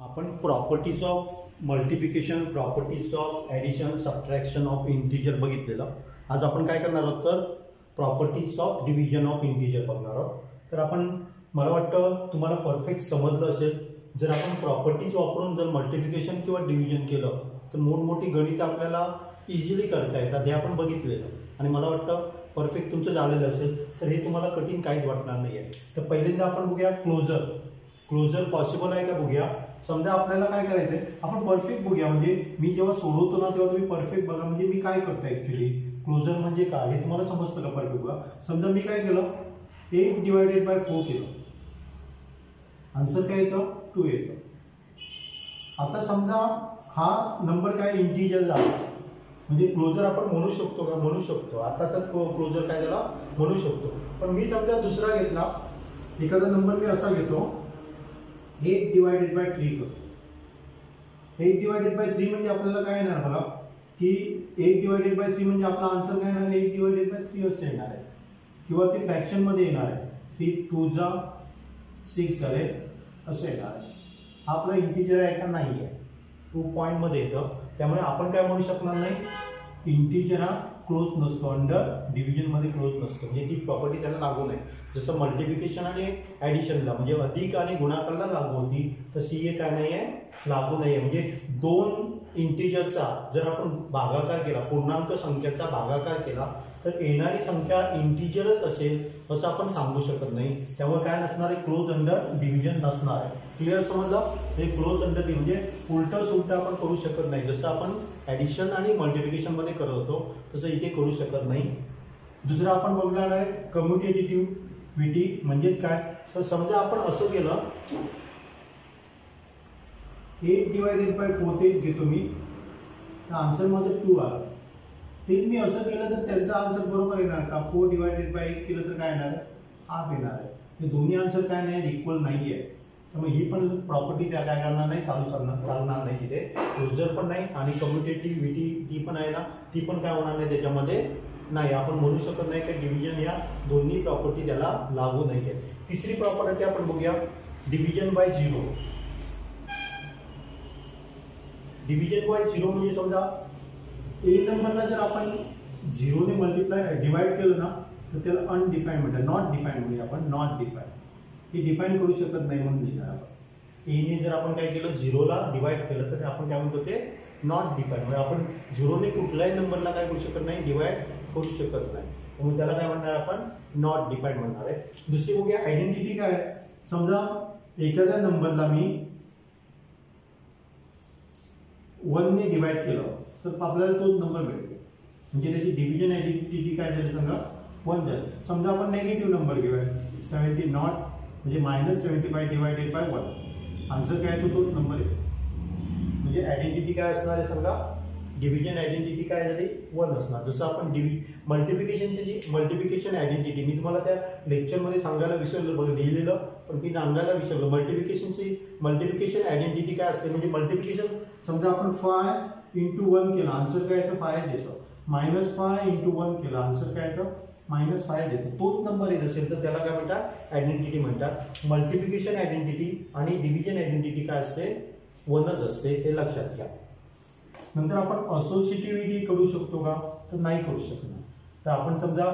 आपण properties of multiplication properties of addition subtraction of integer बघितलेलं. आज आपण काय करणार आहोत तर properties of division of integer बघणार आहोत. तर आपण मला वाटतं तुम्हाला परफेक्ट समजलं असेल. जर आपण प्रॉपर्टीज वापरून जर मल्टिप्लिकेशन किंवा डिव्हिजन केलं तर मोठमोठी गणितं आपल्याला इझिली करता येतात. हे आपण बघितलेलं. आणि मला वाटतं परफेक्ट तुमचं झालेलं असेल. तर हे तुम्हाला कठीण काहीच वाटणार नाही आहे तर पहिल्यांदा आपण बघूया क्लोजर क्लोजर पॉसिबल आहे का बघूया? समजा आपल्याला काय करायचंय आपण परफेक्ट बघूया. म्हणजे मी जेव्हा सोडवतो ना तेव्हा तुम्ही परफेक्ट बघा. म्हणजे मी काय करतो ऍक्च्युली क्लोजर म्हणजे काय? हे तुम्हाला समजतं का परफेक्ट बघा? समजा मी काय केलं? एट डिवायडेड बाय फोर केलं. आन्सर काय येतं? टू येतं. आता समजा हा नंबर काय? इंटिजर झाला म्हणजे क्लोजर आपण म्हणू शकतो का? म्हणू शकतो. आता तर क्लोजर काय झाला? म्हणू शकतो. पण मी समजा दुसरा घेतला. एखादा नंबर मी असा घेतो. एट डिवायडेड बाय थ्री करतो. एट डिवायडेड बाय थ्री म्हणजे आपल्याला काय येणार बघा? की एट डिवायडेड बाय थ्री म्हणजे आपला आन्सर काय येणार? एट डिवायडेड बाय थ्री असं येणार आहे. किंवा ते फ्रॅक्शनमध्ये येणार आहे. थ्री टू जा सिक्स झाले असं येणार आहे. हा आपला इंटिजर आहे का नाही आहे टू पॉईंटमध्ये येतं. त्यामुळे आपण काय म्हणू शकणार नाही? इंटिजर हा क्लोज नसतो अंडर डिव्हिजनमध्ये क्लोज नसतो. म्हणजे ती प्रॉपर्टी त्याला लागू नाही जसं मल्टिप्लिकेशन आणि ॲडिशनला म्हणजे अधिक आणि गुणाकारला लागू होती तशी हे काय नाही आहे लागू नाही आहे म्हणजे दोन इंटिजरचा जर आपण भागाकार केला पूर्णांक संख्येचा भागाकार केला तर येणारी संख्या इंटिजरच असेल असं आपण सांगू शकत नाही. त्यामुळे काय नसणार आहे? क्लोज अंडर डिव्हिजन नसणार आहे. क्लिअर समजलं? हे क्लोज अंडर म्हणजे उलटं सुलटं आपण करू शकत नाही. जसं आपण ॲडिशन आणि मल्टिप्लिकेशनमध्ये करत होतो तसं इथे करू शकत नाही. दुसरं आपण बघणार आहे कम्युटेटिव्हिटी म्हणजे काय? तर समजा आपण असं केलं eight divided by fourth eight घेतो मी. तर आन्सरमध्ये टू आलं ते मी असं केलं तर त्यांचा आन्सर बरोबर येणार का? फोर डिवायडेड बाय एक केलं तर काय येणार? आहे हाफ येणार आहे. हे दोन्ही आन्सर काय नाही इक्वल नाही आहे त्यामुळे ही पण प्रॉपर्टी त्या काय करणार नाही चालू चालणार चालणार नाही तिथे. क्लोजर पण नाही आणि कम्युटेटिव्हिटी ती पण आहे ना ती पण काय होणार नाही त्याच्यामध्ये? नाही आपण म्हणू शकत नाही की डिव्हिजन या दोन्ही प्रॉपर्टी त्याला लागू नाही आहे तिसरी प्रॉपर्टी आपण बघूया. Division by zero division by zero म्हणजे समजा ए नंबरला जर आपण झिरोने मल्टिप्लाय डिवाइड केलं ना त्याला अनडिफाईन म्हणतात. नॉट डिफाईन म्हणजे आपण नॉट डिफाईन हे डिफाईन करू शकत नाही म्हणून लिहिणार आपण. एने जर आपण काय केलं डिवाइड केलं, तर आपण काय म्हणतो ते? नॉट डिफाईन म्हणजे आपण झिरोने कुठल्याही नंबरला काय करू शकत नाही डिवाइड करू शकत नाही. म्हणून त्याला काय म्हणणार आपण? नॉट डिफाईन म्हणणार आहे. दुसरी बघूया आयडेंटिटी काय समजा एखाद्या नंबरला मी वनने डिवाइड केलं. तर आपल्याला तो नंबर भेटतो. म्हणजे त्याची डिव्हिजन आयडेंटिटी काय झाली सांगा वन झाली. समजा आपण नेगेटिव्ह नंबर घेऊया. सेवन्टी नॉट म्हणजे minus seventy five divided by one answer काय तो तोच नंबर आहे. म्हणजे आयडेंटिटी काय असणार आहे सांगा डिव्हिजन आयडेंटिटी काय झाली? वन असणार. जसं आपण जी मल्टिप्लिकेशन आयडेंटिटी मी तुम्हाला त्या लेक्चरमध्ये सांगायला विसरलो, बघ, लिहिलेलं. पण ती सांगायला विसरलो. मल्टिप्लिकेशनची मल्टिप्लिकेशन आयडेंटिटी काय असते? म्हणजे मल्टिप्लिकेशन समजा आपण फाय इंटू वन केलं. आन्सर काय येतं? फाय देतं. मायनस फाय इंटू वन केलं. आन्सर काय येतं? मायनस फाय देतो. तोच नंबर येत असेल तर त्याला काय म्हणतात? आयडेंटिटी म्हणतात. मल्टिप्लिकेशन आयडेंटिटी आणि डिव्हिजन आयडेंटिटी काय असते? वनच असते. हे लक्षात घ्या. नंतर आपण असोसिएटिव्हिटी करू शकतो का? तर नाही करू शकणार. तर आपण समजा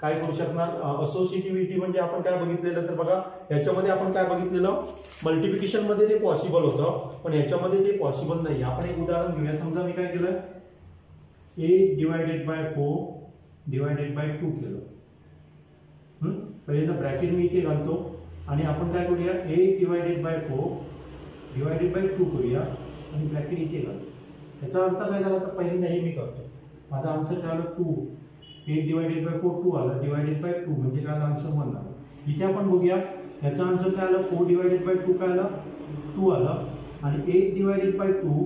काय करू शकणार? असोसिएटिव्हिटी म्हणजे आपण काय बघितलेलं? तर बघा याच्यामध्ये आपण काय बघितलेलं? मल्टिप्लिकेशनमध्ये ते पॉसिबल होतं. पण याच्यामध्ये ते पॉसिबल नाही. आपण एक उदाहरण घेऊया. समजा मी काय केलं? A divided by four divided by two केलं. पहिल्यांदा ब्रॅकेट मी इथे घालतो. आणि आपण काय करूया? A divided by four divided by two करूया. आणि ब्रॅकेट इथे घालतो. याचा अर्थ काय झाला? तर पहिल्यांदा हे मी करतो. माझा आन्सर काय आलं? Two eight divided by four two आला. डिवायडेड बाय टू म्हणजे काय आन्सर वन आलं. इथे आपण बघूया. याचा आन्सर काय आलं? फोर डिवायडेड बाय टू काय आलं? टू आलं. आणि एट डिवायडेड बाय टू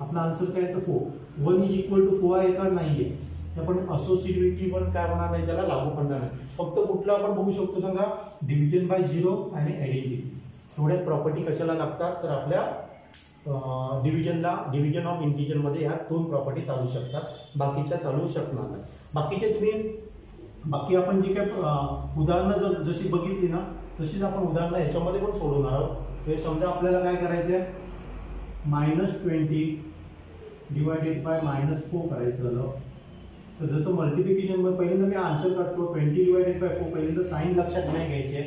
आपला आन्सर काय येतं? Four one is equal to four आहे का? नाही आहे आपण असोसिएटिव्हिटी पण काय होणार नाही त्याला लागू पडणार नाही. फक्त कुठलं आपण बघू शकतो सांगा? डिव्हिजन बाय झिरो आणि ॲडिटिव्ह थोड्या प्रॉपर्टी कशाला लागतात? तर आपल्या डिव्हिजनला डिव्हिजन ऑफ इंटिजनमध्ये ह्या दोन प्रॉपर्टी चालू शकतात. बाकीच्या चालू शकणार नाही. बाकीचे तुम्ही बाकी आपण जी काय उदाहरणं जर जशी बघितली ना तशीच आपण उदाहरणं ह्याच्यामध्ये पण सोडवणार आहोत. ते समजा आपल्याला काय करायचं आहे minus twenty divided by minus four करायचं झालं. तर जसं मल्टिप्लिकेशन पहिल्यांदा मी आन्सर काढतो ट्वेंटी डिवायडेड बाय फोर पहिल्यांदा साईन लक्षात नाही घ्यायचे.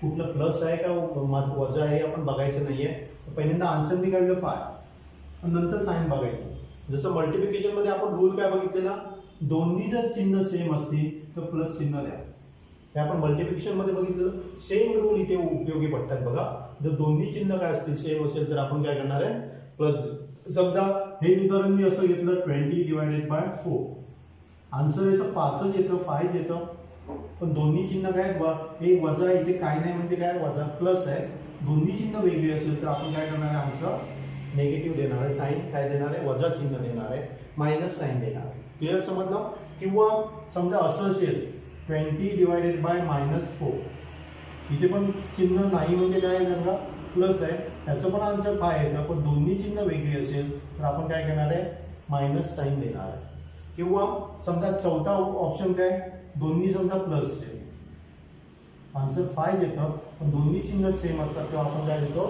कुठलं प्लस आहे का माझं वजा आहे आपण बघायचं नाही आहे पहिल्यांदा आन्सर मी काढलं फाय नंतर साईन बघायचं. जसं मल्टिप्लिकेशनमध्ये आपण रूल काय बघितलेला? दोन्ही जर चिन्ह सेम असतील तर प्लस चिन्ह द्या. हे आपण मल्टिप्लिकेशनमध्ये बघितलं. सेम रूल इथे उपयोगी पडतात बघा. जर दोन्ही चिन्ह काय असतील सेम असेल तर आपण काय करणार आहे? प्लस समजा हे उदाहरण मी असं घेतलं twenty divided by four answer येतं पाचच येतं फायच येतं. पण दोन्ही चिन्ह काय? व- एक वजा इथे काय नाही म्हणजे काय? वजा प्लस आहे. दोन्ही चिन्ह वेगळी असेल तर आपण काय करणार आहे? आन्सर नेगेटिव्ह देणार आहे. साईन काय देणार आहे? वजा चिन्ह देणार आहे. मायनस साईन देणार आहे. क्लिअर समजलं? किंवा समजा असं असेल twenty divided by minus four. इथे पण चिन्ह नाही म्हणजे काय आहे प्लस आहे. त्याचं पण आन्सर फाय आहे. पण दोन्ही चिन्ह वेगळी असेल तर आपण काय करणार आहे? मायनस साईन देणार आहे. किंवा समजा चौथा ऑप्शन काय? दोन्ही समजा प्लस आन्सर फाय देतं पण दोन्ही चिन्ह सेम असतात तेव्हा आपण काय देतो?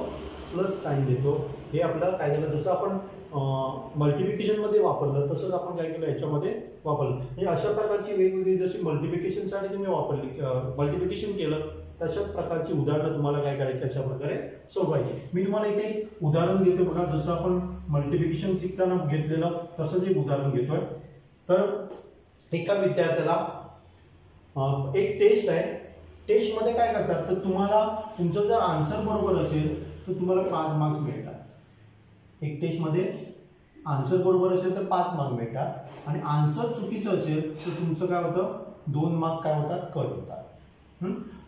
प्लस साईन देतो. हे आपलं काय झालं? जसं आपण मल्टिप्लिकेशनमध्ये वापरलं तसंच आपण काय केलं याच्यामध्ये वापरलं. म्हणजे अशा प्रकारची वेगवेगळी जशी मल्टिप्लिकेशनसाठी तुम्ही वापरली मल्टिप्लिकेशन केलं तशा प्रकारची उदाहरणं तुम्हाला काय करायची अशा प्रकारे सोडवायची. मी तुम्हाला इथे उदाहरण घेतो बघा जसं आपण मल्टिप्लिकेशन शिकताना घेतलेलं तसंच एक उदाहरण घेतोय. तर एका विद्यार्थ्याला एक टेस्ट आहे. टेस्टमध्ये काय करतात? तर तुम्हाला तुमचं जर आन्सर बरोबर असेल तर तुम्हाला पाच मार्क्स मिळेल. एक टेस्टमध्ये आन्सर बरोबर असेल तर पाच मार्क मिळतात आणि आन्सर चुकीचं असेल तर तुमचं काय होतं? दोन मार्क काय होतात? कट होतात.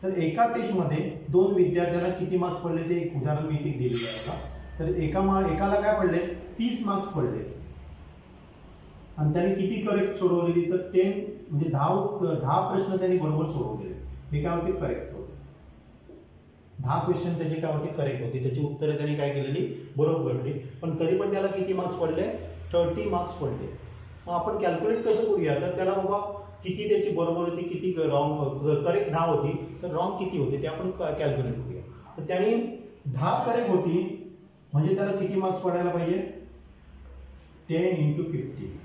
तर एका टेस्टमध्ये दोन विद्यार्थ्याला किती मार्क्स पडले? ते एक उदाहरण मी इथे दिलेलं आहे तर एका मा एकाला काय पडले? तीस मार्क्स पडले. आणि त्याने किती करेक्ट सोडवलेली? तर टेन म्हणजे दहा दहा प्रश्न त्यांनी बरोबर सोडवलेले. हे काय होते? करेक्ट दहा क्वेश्चन त्याची काय होते? करेक्ट होती. त्याची उत्तरे त्यांनी काय केलेली? बरोबर होती. पण तरी पण त्याला किती मार्क्स पडले? थर्टी मार्क्स पडले. मग आपण कॅल्क्युलेट कसं करूया? तर त्याला बाबा किती त्याची बरोबर होती किती रॉंग करेक्ट हो-, दहा होती. तर रॉंग किती होते? ते आपण कॅल्क्युलेट करूया. तर त्याने दहा करेक्ट होती म्हणजे त्याला किती मार्क्स पडायला पाहिजे? टेन इंटू फिफ्टी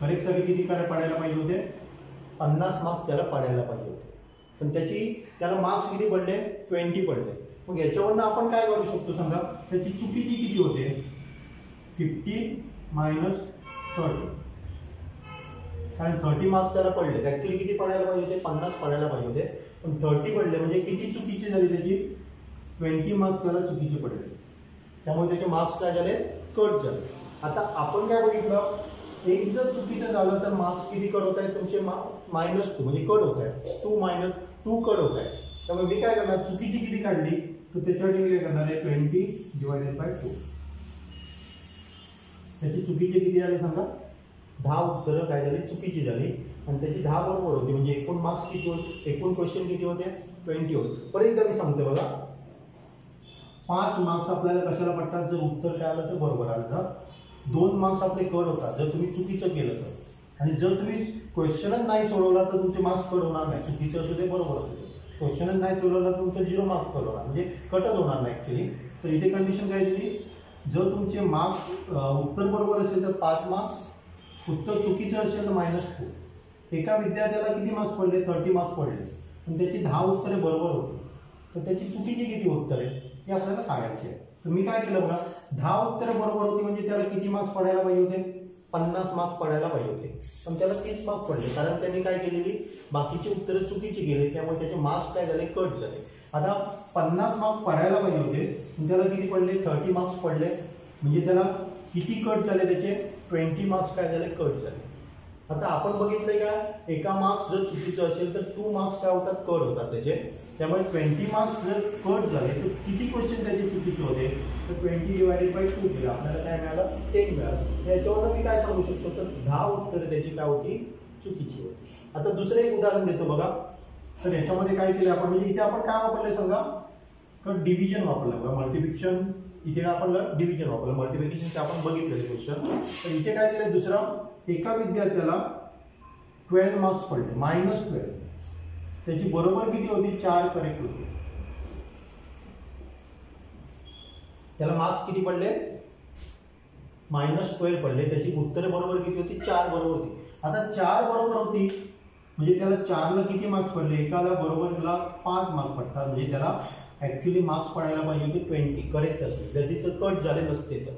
करेक्ट सगळे किती काय पडायला पाहिजे होते? पन्नास मार्क्स त्याला पडायला पाहिजे होते. पण त्याची त्याला मार्क्स किती पडले? ट्वेंटी पडले. मग याच्यावरनं आपण काय करू शकतो सांगा? त्याची चुकीची किती होते? फिफ्टी मायनस थर्टी कारण थर्टी मार्क्स त्याला पडले ॲक्च्युली किती पडायला पाहिजे होते? पन्नास पडायला पाहिजे होते. पण थर्टी पडले म्हणजे किती चुकीची झाली त्याची? ट्वेंटी मार्क्स त्याला चुकीचे पडले. त्यामुळे त्याचे मार्क्स काय झाले? कट झाले. आता आपण काय बघितलं? एक जर चुकीचं झालं तर मार्क्स किती कट होत आहेत? तुमचे मायनस टू म्हणजे कट होत आहे टू मायनस टू कट होत आहे त्यामुळे मी काय करणार? चुकीची किती काढली? तर त्याच्यासाठी मी काय करणार आहे? ट्वेंटी डिवायडेड बाय टू त्याची चुकीची किती झाली सांगा? दहा उत्तरं काय झाली? चुकीची झाली. आणि त्याची दहा बरोबर होती. म्हणजे एकूण मार्क्स किती होते? एकूण क्वेश्चन किती होते? ट्वेंटी होते. परत एकदा मी सांगतो बघा. पाच मार्क्स आपल्याला कशाला पडतात? जर उत्तर काय आलं तर बरोबर आलं. तर दोन मार्क्स आपले कट होतात. जर तुम्ही चुकीचं केलं तर. आणि जर तुम्ही क्वेश्चनच नाही सोडवला तर तुमचे मार्क्स कट होणार नाही. चुकीचं असू दे बरोबर असू दे. क्वेश्चनच नाही सोडवला तर तुमचं झिरो मार्क्स कट होणार. म्हणजे कटच होणार नाही ॲक्च्युली तर इथे कंडिशन काय दिली जर तुमचे मार्क्स उत्तर बरोबर असेल तर पाच मार्क्स उत्तर चुकीचं असेल तर मायनस टू एका विद्यार्थ्याला किती मार्क्स पडले? थर्टी मार्क्स पडले. पण त्याची दहा उत्तरे बरोबर होती. तर त्याची चुकीची किती उत्तरे? हे आपल्याला सांगायचे तर मी काय केलं बघा दहा उत्तरं बरोबर होती म्हणजे त्याला किती मार्क्स पडायला पाहिजे होते? पन्नास मार्क्स पडायला पाहिजे होते. पण त्याला तीस मार्क्स पडले कारण त्यांनी काय केलेली? बाकीची उत्तरं चुकीची गेली त्यामुळे त्याचे मार्क्स काय झाले? कट झाले. आता पन्नास मार्क्स पडायला पाहिजे होते पण त्याला किती पडले? थर्टी मार्क्स पडले. म्हणजे त्याला किती कट झाले त्याचे? ट्वेंटी मार्क्स काय झाले? कट झाले. आता आपण बघितलं का एका मार्क्स जर चुकीचं असेल तर टू मार्क्स काय होतात? कट होतात त्याचे. त्यामुळे ट्वेंटी मार्क्स जर कट झाले तर किती क्वेश्चन त्याचे चुकीचे होते? तर ट्वेंटी डिवायडेड बाय टू केलं. आपल्याला काय मिळालं? टेन मिळालं. याच्यावर मी काय सांगू शकतो? तर दहा उत्तरं त्याची काय होती? चुकीची होती. आता दुसरं एक उदाहरण देतो बघा. तर याच्यामध्ये काय केलं आपण? म्हणजे इथे आपण काय वापरले सांगा तर डिव्हिजन वापरलं बघा. मल्टिप्लिकेशन इथे काय आपण डिव्हिजन वापरलं. मल्टिप्लिकेशन आपण बघितलं क्वेश्चन तर इथे काय केलं दुसरं? एका विद्यार्थ्याला ट्वेल्व मार्क्स पडले मायनस ट्वेल्व त्याची बरोबर किती होती? चार करेक्ट होती. त्याला मार्क्स किती पडले? मायनस ट्वेल्व पडले. त्याची उत्तरे बरोबर किती होती? चार बरोबर होती. आता चार बरोबर होती म्हणजे त्याला चारला किती मार्क्स पडले? एकाला बरोबर त्याला पाच मार्क्स पडतात. म्हणजे त्याला ॲक्च्युली मार्क्स पडायला पाहिजे होते ट्वेंटी करेक्ट असते जर तिथं कट झाले नसते तर.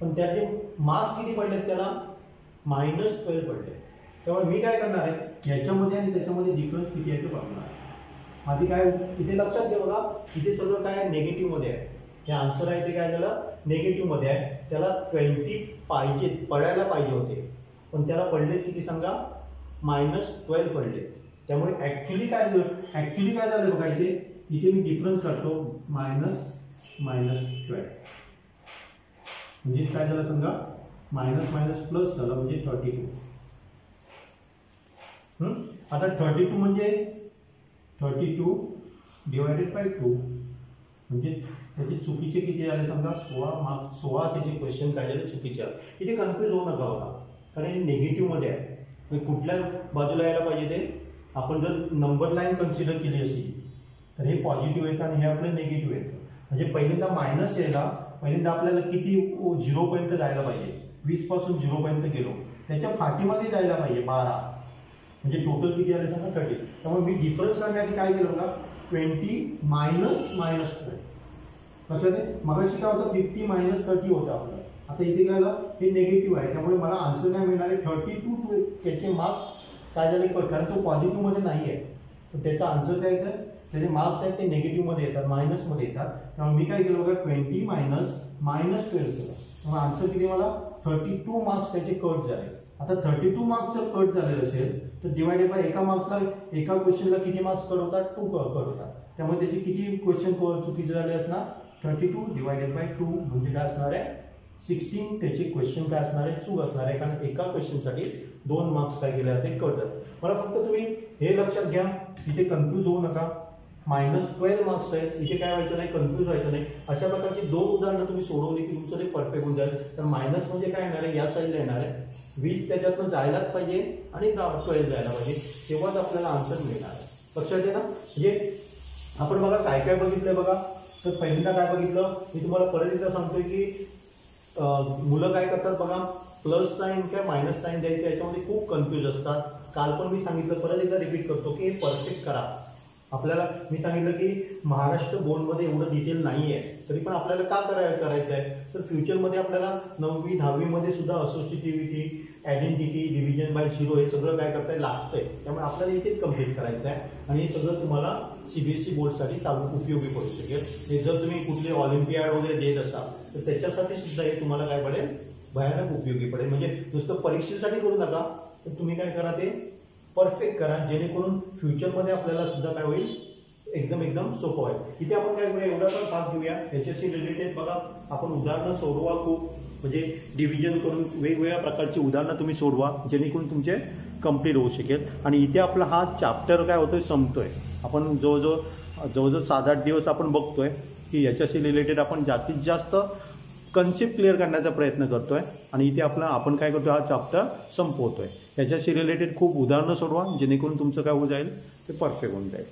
पण त्याचे मार्क्स किती पडले त्याला? मायनस ट्वेल्व पडले. त्यामुळे मी काय करणार आहे याच्यामध्ये आणि त्याच्यामध्ये डिफरन्स किती आहे ते बघणार आहे. आधी काय इथे लक्षात घ्या बघा इथे सगळं काय नेगेटिव्हमध्ये आहे. हे आन्सर आहे ते काय झालं? नेगेटिव्हमध्ये आहे. त्याला ट्वेंटी पाहिजे पडायला पाहिजे होते. पण त्याला पडले किती सांगा? मायनस ट्वेल्व पडले. त्यामुळे ॲक्च्युली काय झालं? ॲक्च्युली काय झालं बघा इथे? इथे मी डिफरन्स करतो मायनस मायनस ट्वेल्व म्हणजे काय झालं सांगा? मायनस मायनस प्लस झालं म्हणजे थर्टी टू आता थर्टी टू म्हणजे thirty two divided by two म्हणजे त्याचे चुकीचे किती झाले समजा? सोळा मार्क सोळा त्याचे क्वेश्चन काढलेले चुकीचे आहे इथे कन्फ्यूज होऊ नका होता कारण हे निगेटिव्हमध्ये आहे. म्हणजे कुठल्या बाजूला यायला पाहिजे ते? आपण जर नंबर लाईन कन्सिडर केली असेल तर हे पॉझिटिव्ह येतं आणि हे आपलं निगेटिव्ह येतं. म्हणजे पहिल्यांदा मायनस यायला पहिल्यांदा आपल्याला किती झिरोपर्यंत जायला पाहिजे. वीसपासून झिरोपर्यंत गेलो. त्याच्या फाटीमध्ये जायला पाहिजे बारा. म्हणजे टोटल किती आले सांगा? थर्टी त्यामुळे मी डिफरन्स करण्यासाठी काय केलं होता ट्वेंटी मायनस मायनस ट्वेल्व लक्षात आहे? मगाशी काय होतं? फिफ्टी मायनस थर्टी होतं आपलं. आता इथे काय हे निगेटिव्ह आहे. त्यामुळे मला आन्सर काय मिळणार आहे? थर्टी टू टू त्याचे मार्क्स काय झाले? कट कारण तो पॉझिटिव्हमध्ये नाही आहे. तर त्याचा आन्सर काय येतं? त्याचे मार्क्स आहेत ते निगेटिव्हमध्ये येतात मायनसमध्ये येतात. त्यामुळे मी काय केलं बघा? ट्वेंटी मायनस मायनस ट्वेल्व केलं. त्यामुळे आन्सर किती मला? थर्टी टू मार्क्स त्याचे कट झाले. आता थर्टी टू मार्क्स जर कट झालेलं असेल तर डिवायडेड बाय एका मार्क्सला एका क्वेश्चनला किती मार्क्स कट होतात? टू कट होतात. त्यामुळे त्याचे किती क्वेश्चन चुकीचे झाले असणार? Thirty two divided by two म्हणजे काय असणार आहे? सिक्स्टीन त्याचे क्वेश्चन काय असणार आहे? चूक असणार आहे. कारण एका क्वेश्चनसाठी दोन मार्क्स काय केले जाते? कट मला फक्त तुम्ही हे लक्षात घ्या. इथे कन्फ्यूज होऊ नका. मायनस ट्वेल्व मार्क्स आहेत इथे काय व्हायचं नाही कन्फ्यूज व्हायचं नाही. अशा प्रकारची दोन उदाहरणं तुम्ही सोडवली की तुमचं ते परफेक्ट होऊन जाईल. तर मायनस म्हणजे काय येणार आहे? या साईडला येणार आहे. वीस त्याच्यातनं जायलाच पाहिजे आणि ट्वेल्व जायला पाहिजे. तेव्हाच आपल्याला आन्सर मिळणार आहे. लक्षात आहे ना म्हणजे आपण बघा काय काय बघितलंय बघा. तर पहिल्यांदा काय बघितलं? मी तुम्हाला परत एकदा सांगतोय की मुलं काय करतात बघा? प्लस साईन किंवा मायनस साईन द्यायचे याच्यामध्ये खूप कन्फ्यूज असतात. काल पण मी सांगितलं परत एकदा रिपीट करतो की हे परफेक्ट करा. आपल्याला मी सांगितलं की महाराष्ट्र बोर्डमध्ये एवढं डिटेल नाही आहे तरी पण आपल्याला का कराय करायचं आहे तर फ्युचरमध्ये आपल्याला नववी दहावीमध्ये सुद्धा associativity identity division by zero हे सगळं काय करताय? आहे त्यामुळे आपल्याला इथेच कंप्लीट करायचं आहे आणि हे सगळं तुम्हाला सी बी एस ई बोर्डसाठी चालू उपयोगी पडू शकेल. हे जर तुम्ही कुठले ऑलिम्पियाड वगैरे देत असाल तर त्याच्यासाठी सुद्धा हे तुम्हाला काय पडेल? भयानक उपयोगी पडेल. म्हणजे नुसतं परीक्षेसाठी करू नका. तर तुम्ही काय करा ते परफेक्ट करा जेणेकरून फ्युचरमध्ये आपल्याला सुद्धा काय होईल? एकदम एकदम सोपं आहे इथे आपण काय करूया? एवढा पण भाग घेऊया. याच्याशी रिलेटेड बघा आपण उदाहरणं सोडवा खूप. म्हणजे डिव्हिजन करून वेगवेगळ्या प्रकारची उदाहरणं तुम्ही सोडवा जेणेकरून तुमचे कंप्लीट होऊ शकेल. आणि इथे आपला हा चॅप्टर काय होतोय? संपतोय. आपण जवळजवळ जवळजवळ सात आठ दिवस आपण बघतोय की याच्याशी रिलेटेड आपण जास्तीत जास्त कन्सेप्ट क्लिअर करण्याचा प्रयत्न करतो आहे आणि इथे आपला आपण काय करतो हा संपवतो आहे याच्याशी रिलेटेड खूप उदाहरणं सोडवा जेणेकरून तुमचं काय होऊ जाईल? ते परफेक्ट होऊन जाईल.